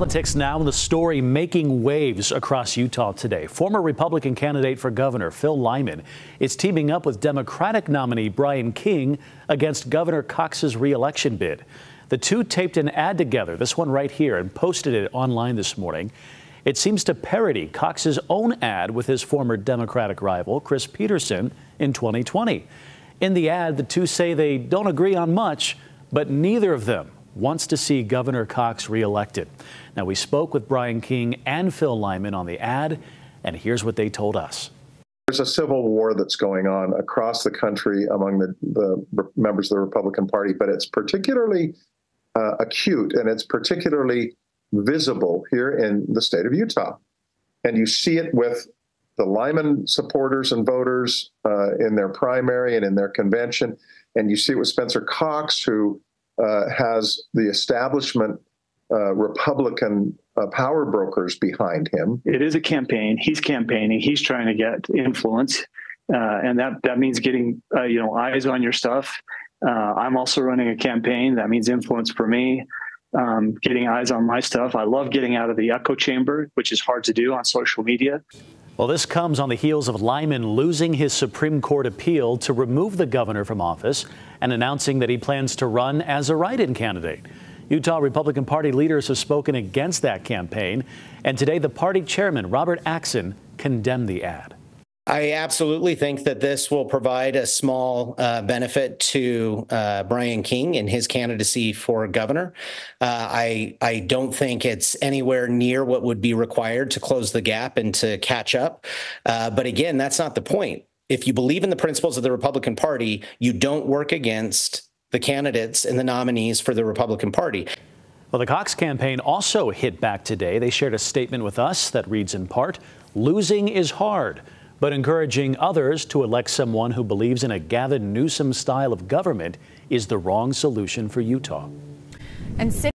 Politics now, the story making waves across Utah today. Former Republican candidate for governor Phil Lyman is teaming up with Democratic nominee Brian King against Governor Cox's reelection bid. The two taped an ad together, this one right here, and posted it online this morning. It seems to parody Cox's own ad with his former Democratic rival, Chris Peterson, in 2020. In the ad, the two say they don't agree on much, but neither of them wants to see Governor Cox reelected. Now, we spoke with Brian King and Phil Lyman on the ad, and here's what they told us. There's a civil war that's going on across the country among the, the members of the Republican Party, but it's particularly uh, acute and it's particularly visible here in the state of Utah. And you see it with the Lyman supporters and voters uh, in their primary and in their convention. And you see it with Spencer Cox, who has the establishment uh, Republican uh, power brokers behind him. It is a campaign. He's campaigning. He's trying to get influence, uh, and that that means getting uh, you know eyes on your stuff. Uh, I'm also running a campaign. That means influence for me. Um, getting eyes on my stuff. I love getting out of the echo chamber, which is hard to do on social media. Well, this comes on the heels of Lyman losing his Supreme Court appeal to remove the governor from office and announcing that he plans to run as a write in candidate. Utah Republican Party leaders have spoken against that campaign, and today the party chairman, Robert Axson, condemned the ad. I absolutely think that this will provide a small uh, benefit to uh, Brian King and his candidacy for governor. Uh, I I don't think it's anywhere near what would be required to close the gap and to catch up. Uh, but again, that's not the point. If you believe in the principles of the Republican Party, you don't work against the candidates and the nominees for the Republican Party. Well, the Cox campaign also hit back today. They shared a statement with us that reads in part, losing is hard but encouraging others to elect someone who believes in a Gavin Newsom style of government is the wrong solution for Utah. And